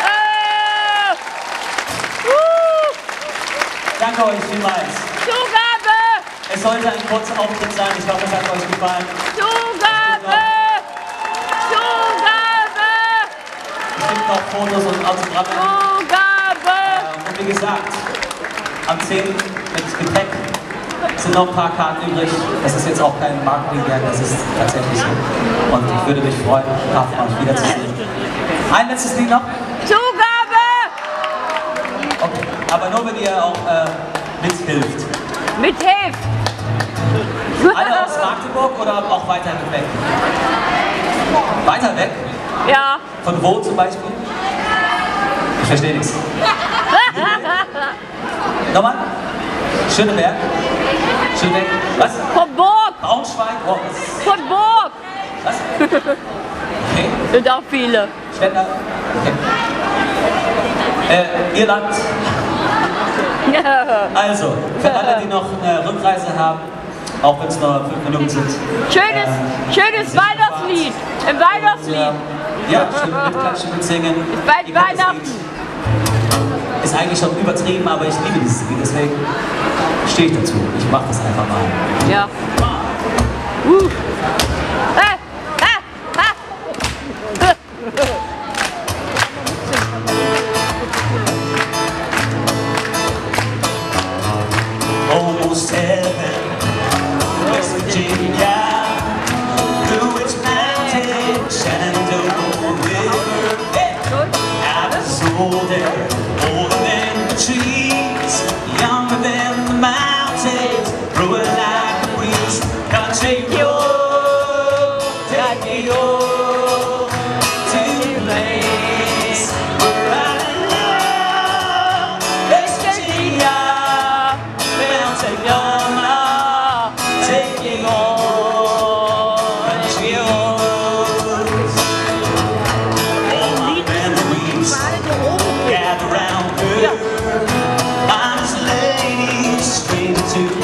Äh. Danke euch vielmals. Zugabe! Es sollte ein kurzer Auftritt sein. Ich hoffe, es hat euch gefallen. Zugabe! Zugabe! Es gibt noch Fotos und Autogramme. Zugabe! Ähm, Und wie gesagt, am 10. mit Gepäck sind noch ein paar Karten übrig. Das ist jetzt auch kein Marketingwerk, das ist tatsächlich so. Und ich würde mich freuen, von euch wiederzusehen. Ein letztes Lied noch. Zugabe! Okay. Aber nur, wenn ihr auch äh, mithilft. Mithilft! Alle aus Magdeburg oder auch weiter weg? Weiter weg? Ja. Von wo zum Beispiel? Ich verstehe nichts. Nochmal? Schöneberg? Schöneberg? Was? Von Burg! Braunschweig? Oh, was? Von Burg! was? Okay. Sind auch viele. Städter? Okay. Äh, Irland? Also, für alle, die noch eine Rückreise haben, auch wenn es nur fünf Minuten sind. Schönes, äh, schönes Weihnachtslied. Im Fahrt. Weihnachtslied. Ja, schön mitklatschen, mitsingen. bald kennt das Weihnachten. Ist eigentlich schon übertrieben, aber ich liebe dieses Lied, deswegen stehe ich dazu. Ich mache das einfach mal. Ja. そうで。to